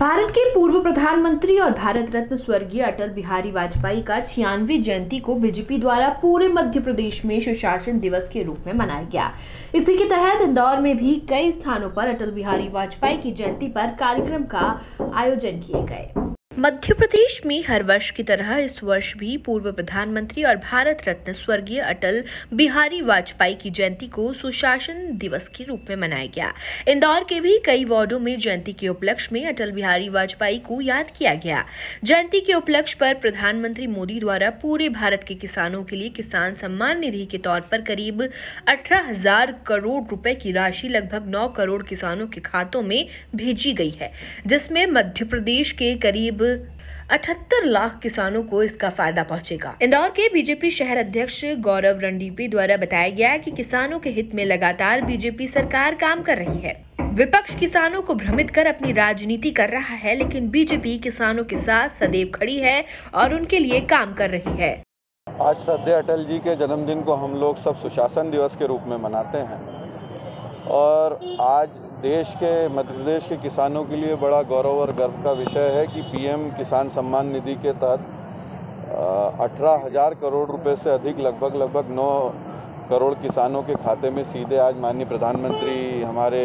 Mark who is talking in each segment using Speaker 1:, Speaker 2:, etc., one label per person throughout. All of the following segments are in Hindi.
Speaker 1: प्रधानमंत्री और भारत रत्न स्वर्गीय अटल बिहारी वाजपेयी का छियानवे जयंती को बीजेपी द्वारा पूरे मध्य प्रदेश में सुशासन दिवस के रूप में मनाया गया। इसी के तहत इंदौर में भी कई स्थानों पर अटल बिहारी वाजपेयी की जयंती पर कार्यक्रम का आयोजन किए गए। मध्य प्रदेश में हर वर्ष की तरह इस वर्ष भी पूर्व प्रधानमंत्री और भारत रत्न स्वर्गीय अटल बिहारी वाजपेयी की जयंती को सुशासन दिवस के रूप में मनाया गया। इंदौर के भी कई वार्डो में जयंती के उपलक्ष्य में अटल बिहारी वाजपेयी को याद किया गया। जयंती के उपलक्ष्य पर प्रधानमंत्री मोदी द्वारा पूरे भारत के किसानों के लिए किसान सम्मान निधि के तौर पर करीब अठारह करोड़ रुपए की राशि लगभग नौ करोड़ किसानों के खातों में भेजी गई है, जिसमें मध्य प्रदेश के करीब अठहत्तर लाख किसानों को इसका फ़ायदा पहुंचेगा। इंदौर के बीजेपी शहर अध्यक्ष गौरव रणदीपी द्वारा बताया गया कि किसानों के हित में लगातार बीजेपी सरकार काम कर रही है। विपक्ष किसानों को भ्रमित कर अपनी राजनीति कर रहा है, लेकिन बीजेपी किसानों के साथ सदैव खड़ी है और उनके लिए काम कर रही है।
Speaker 2: आज श्रद्धे अटल जी के जन्मदिन को हम लोग सब सुशासन दिवस के रूप में मनाते हैं। और आज देश के, मध्य प्रदेश के किसानों के लिए बड़ा गौरव और गर्व का विषय है कि पीएम किसान सम्मान निधि के तहत अठारह हज़ार करोड़ रुपए से अधिक, लगभग लगभग नौ करोड़ किसानों के खाते में सीधे आज माननीय प्रधानमंत्री, हमारे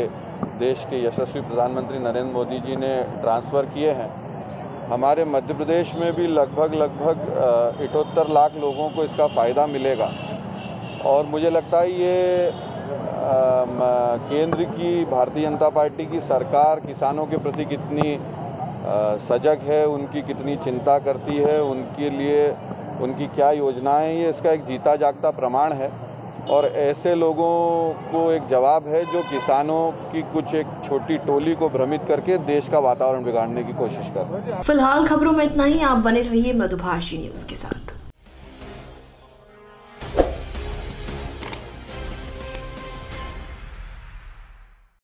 Speaker 2: देश के यशस्वी प्रधानमंत्री नरेंद्र मोदी जी ने ट्रांसफ़र किए हैं। हमारे मध्य प्रदेश में भी लगभग लगभग इठहत्तर लाख लोगों को इसका फ़ायदा मिलेगा। और मुझे लगता है ये केंद्र की, भारतीय जनता पार्टी की सरकार किसानों के प्रति कितनी सजग है, उनकी कितनी चिंता करती है, उनके लिए उनकी क्या योजनाएँ ये इसका एक जीता जागता प्रमाण है। और ऐसे लोगों को एक जवाब है जो किसानों की कुछ एक छोटी टोली को भ्रमित करके देश का वातावरण बिगाड़ने की कोशिश कर रहे हैं।
Speaker 1: फ़िलहाल खबरों में इतना ही, आप बने रहिए मधुभाषी न्यूज़ के साथ।